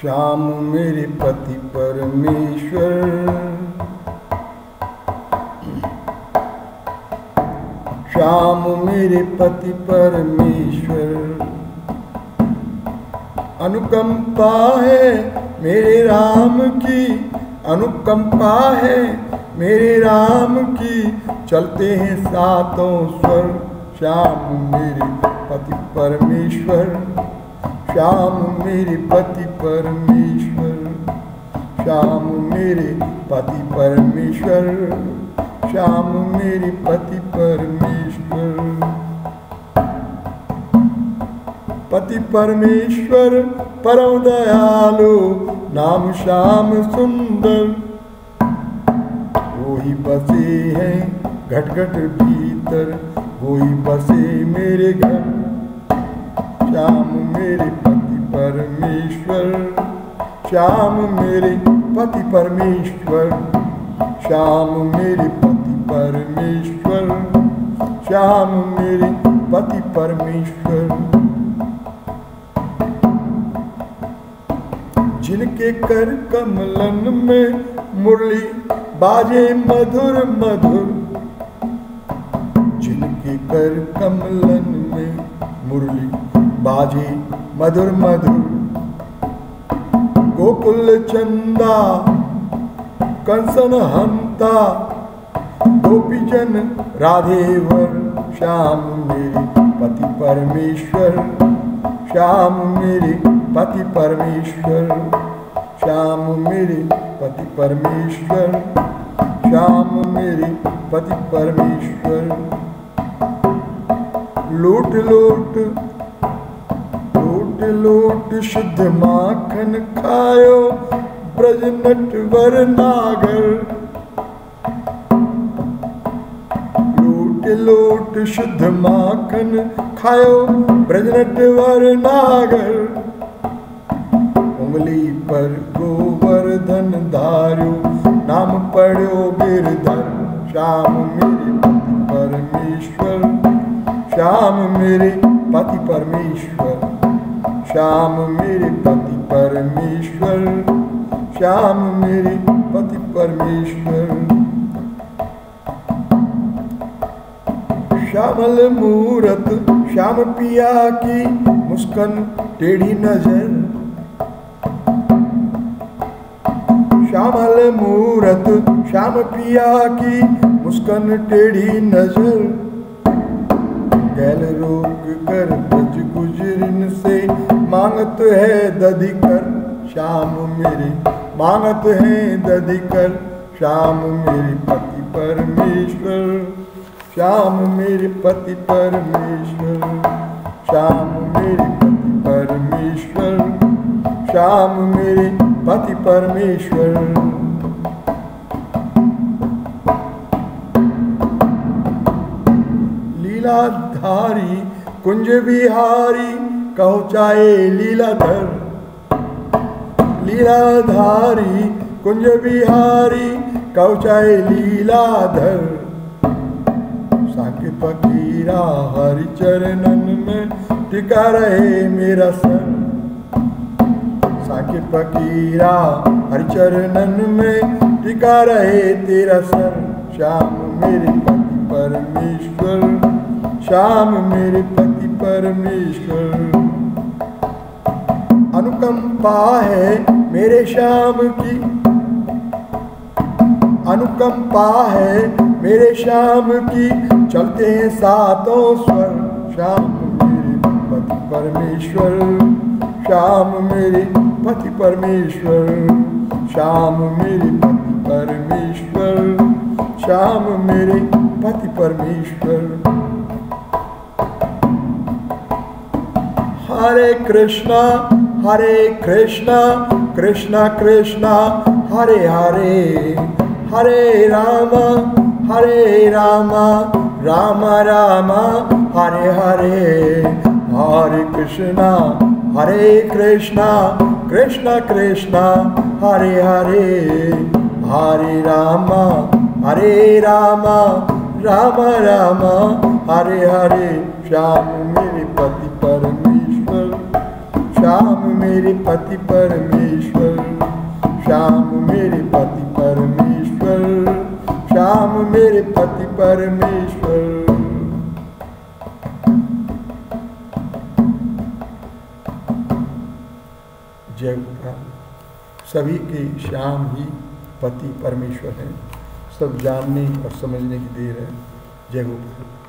श्याम मेरे पति परमेश्वर। श्याम मेरे पति परमेश्वर। अनुकंपा है मेरे राम की, अनुकंपा है मेरे राम की। चलते हैं सातों स्वर, श्याम मेरे पति परमेश्वर। श्याम मेरे पति परमेश्वर। श्याम मेरे पति परमेश्वर। श्याम मेरे पति परमेश्वर। पति परमेश्वर, परम दयालु, नाम श्याम सुंदर। वो ही बसे हैं घट घट भीतर वो ही बसे मेरे घर। श्याम मेरे परमेश्वर, श्याम मेरे पति परमेश्वर, श्याम मेरे पति परमेश्वर, श्याम मेरे पति परमेश्वर। जिनके कर कमलन में मुरली बाजे मधुर मधुर, जिनके कर कमलन में मुरली बाजे मधुर मधुर। गोकुल चंदा, कंसन हंता गोपीजन राधेवर श्याम मेरे पति परमेश्वर, श्याम मेरे पति परमेश्वर, श्याम मेरे पति परमेश्वर, श्याम मेरे पति परमेश्वर। लूट लूट लूट शुद्ध माखन खायो, ब्रज नटवर नागर। लूट लूट शुद्ध माखन खायो, ब्रज नटवर नागर। उंगली पर गोवर्धन धारो नाम पढ़ो गिरधर। श्याम मेरे पति परमेश्वर, श्याम मेरे पति परमेश्वर। श्याम मेरे पति परमेश्वर, श्याम मेरे पति परमेश्वर। श्यामल मूरत, श्याम पिया की मुस्कन टेढ़ी नज़र। श्यामल मूरत, श्याम पिया की मुस्कान टेढ़ी नज़र। गैल रोक कर गुजरिन से मांगत है दधी कर श्याम मेरे। मांगत है दधी कर श्याम मेरे पति परमेश्वर। श्याम मेरे पति परमेश्वर। श्याम मेरे पति परमेश्वर। श्याम मेरे पति परमेश्वर। लीलाधारी, कुंज बिहारी कहो चाहे लीलाधर, लीलाधारी, कुंज बिहारी, कहो चाहे लीलाधर। साके फकीरा हरि चरणन में टिका रहे मेरा सर। साके फकीरा हरि चरणन में टिका रहे तेरा सर। श्याम मेरे पति परमेश्वर, श्याम मेरे पति परमेश्वर। अनुकंपा है मेरे श्याम की। अनुकंपा है मेरे श्याम की। चलते हैं सातों स्वर, श्याम मेरे पति परमेश्वर। श्याम मेरे पति परमेश्वर। श्याम मेरे पति परमेश्वर। श्याम मेरे पति परमेश्वर। हरे कृष्णा। हरे कृष्णा कृष्णा कृष्णा, हरे हरे हरे राम हरे राम राम राम, हरे हरे हरे कृष्णा हरे कृष्णा, कृष्ण कृष्ण, हरे हरे हरे राम हरे राम राम राम, हरे हरे, श्याम मेरे पति परमेश्वर। श्याम मेरे पति परमेश्वर, श्याम मेरे पति परमेश्वर, श्याम मेरे पति परमेश्वर। जय गोपाल। सभी के श्याम ही पति परमेश्वर हैं। सब जानने और समझने की देर है। जय गोपाल।